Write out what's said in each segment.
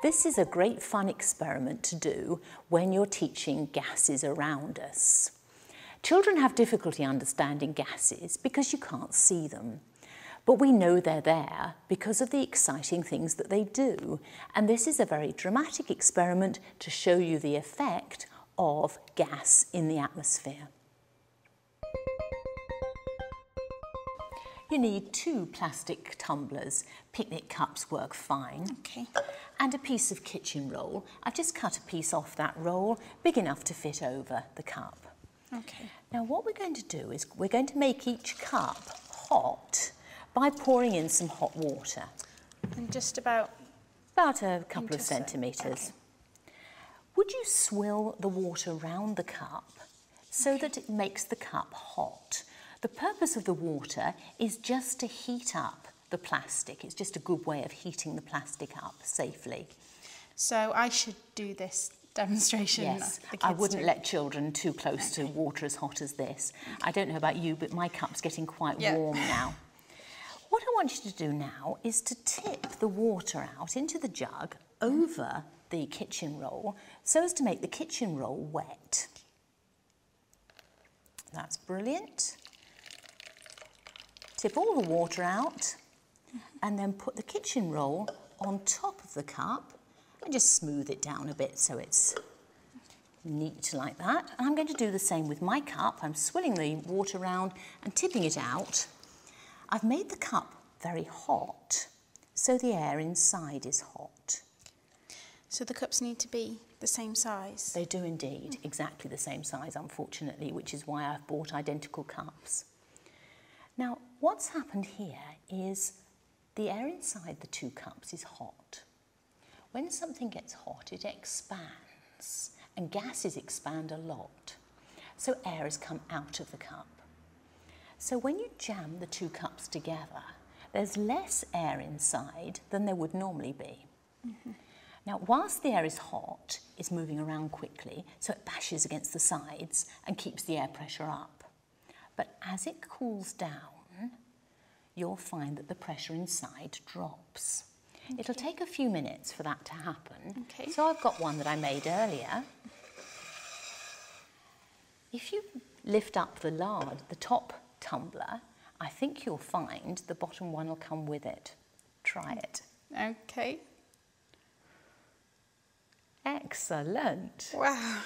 This is a great fun experiment to do when you're teaching gases around us. Children have difficulty understanding gases because you can't see them. But we know they're there because of the exciting things that they do. And this is a very dramatic experiment to show you the effect of gas in the atmosphere. You need two plastic tumblers. Picnic cups work fine. Okay. And a piece of kitchen roll. I've just cut a piece off that roll, big enough to fit over the cup. Okay. Now what we're going to do is we're going to make each cup hot by pouring in some hot water. And just about... About a couple of centimetres. okay. Would you swill the water round the cup so that it makes the cup hot? The purpose of the water is just to heat up the plastic. It's just a good way of heating the plastic up safely. So I should do this demonstration. Yes, I wouldn't do. let children too close to water as hot as this. I don't know about you, but my cup's getting quite Yeah. warm now. What I want you to do now is to tip the water out into the jug over the kitchen roll so as to make the kitchen roll wet. That's brilliant. Tip all the water out and then put the kitchen roll on top of the cup and just smooth it down a bit so it's neat like that. And I'm going to do the same with my cup. I'm swilling the water around and tipping it out. I've made the cup very hot so the air inside is hot. So the cups need to be the same size. They do indeed, hmm. exactly the same size, unfortunately, which is why I've bought identical cups. Now, what's happened here is the air inside the two cups is hot. When something gets hot, it expands, and gases expand a lot. So air has come out of the cup. So when you jam the two cups together, there's less air inside than there would normally be. Mm-hmm. Now, whilst the air is hot, it's moving around quickly, so it bashes against the sides and keeps the air pressure up. But as it cools down, you'll find that the pressure inside drops. It'll take a few minutes for that to happen. Okay. So I've got one that I made earlier. If you lift up the lard, the top tumbler, I think you'll find the bottom one will come with it. Try it. Okay. Excellent. Wow.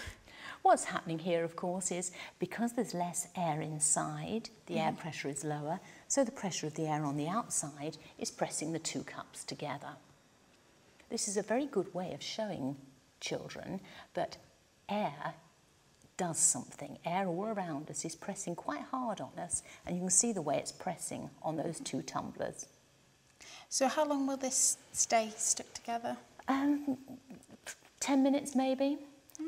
What's happening here, of course, is because there's less air inside, the air pressure is lower, so the pressure of the air on the outside is pressing the two cups together. This is a very good way of showing children that air does something. Air all around us is pressing quite hard on us, and you can see the way it's pressing on those two tumblers. So how long will this stay stuck together? Um, 10 minutes maybe.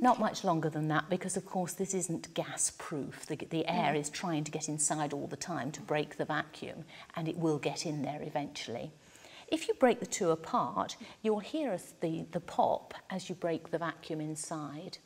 Not much longer than that because, of course, this isn't gas-proof. The, the mm. air is trying to get inside all the time to break the vacuum and it will get in there eventually. If you break the two apart, you'll hear the, the pop as you break the vacuum inside.